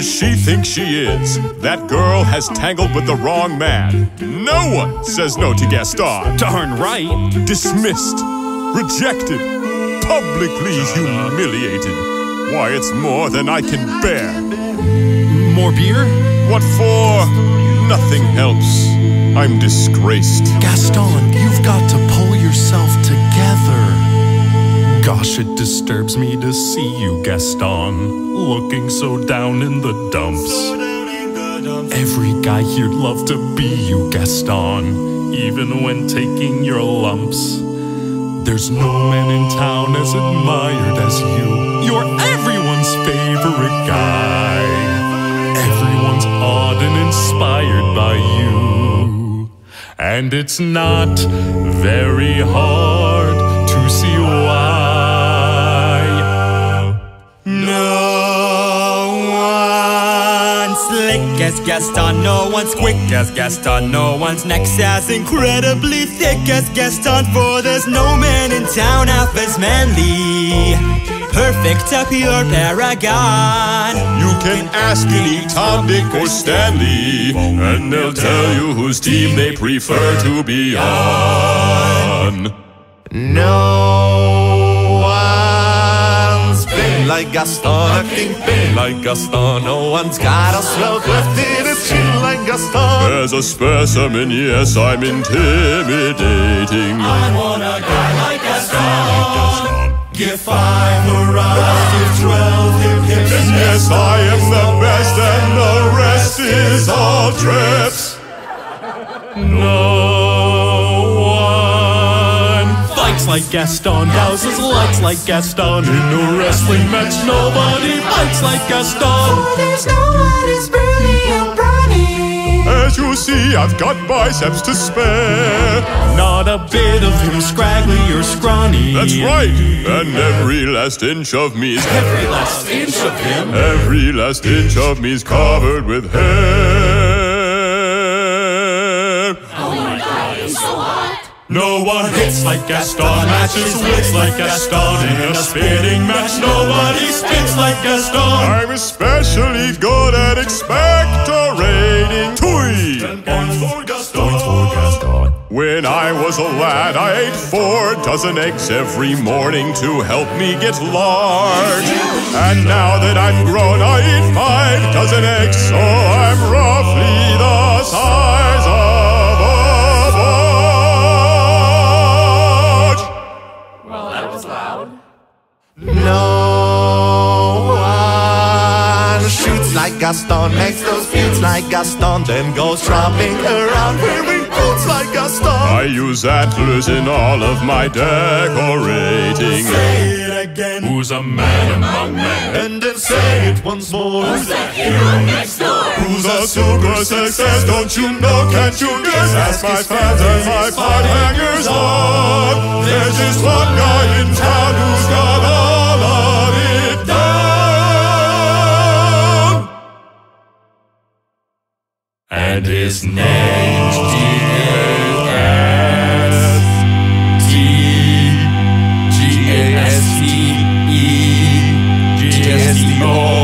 does she think she is? That girl has tangled with the wrong man. No one says no to Gaston. Darn right. Dismissed, rejected, publicly humiliated. Why, it's more than I can bear. More beer? What for? Nothing helps. I'm disgraced. Gaston, you've got to pull yourself. Gosh, it disturbs me to see you, Gaston, looking so down in the dumps. Every guy here'd love to be you, Gaston, even when taking your lumps. There's no man in town as admired as you. You're everyone's favorite guy. Everyone's awed and inspired by you. And it's not very hard as Gaston, no one's quick as Gaston, no one's next as incredibly thick as Gaston, for there's no man in town half as manly. Perfect, a pure paragon. You can ask any Tom, Dick, or Stanley, and they'll tell you whose team they prefer to be on. No like Gaston, a kingpin like Gaston. No one's got a swell cleft in his chin like Gaston. As a specimen, yes, I'm intimidating. I want a guy like Gaston. Give five hurrahs, give twelve hip hips. Yes, I am the best, and the rest is all trips. No like Gaston, douses lights like Gaston. In a wrestling match, nobody fights like Gaston. There's no one as brilliant, brawny. As you see, I've got biceps to spare. Not a bit of him scraggly or scrawny. That's right, and every last inch of me's Every last inch of him. every last inch of me's covered with hair. Oh No one hits like Gaston, matches wits like Gaston. In a spitting match, nobody spits like Gaston. I'm especially good at expectorating. Tui! Points for Gaston. When I was a lad, I ate four dozen eggs every morning to help me get large. And now that I'm grown, I eat five dozen eggs, so I'm roughly the size like Gaston, makes those beats like Gaston, then goes tromping around wearing boots like Gaston. I use antlers in all of my decorating. Say it again. Who's a man among men? And then say it once more. Who's a super success? Don't you know? Can't you guess? Ask my fans and my part hangers on. And his name's G-A-S-T G-A-S-T-E G-A-S-T-O